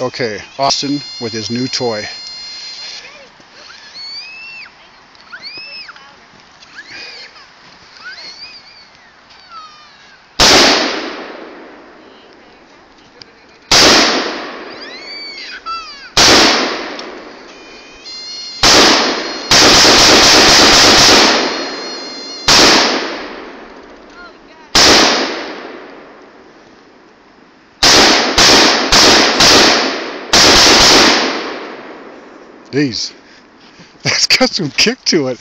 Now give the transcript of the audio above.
Okay, Austin with his new toy. Jeez. That's got some kick to it.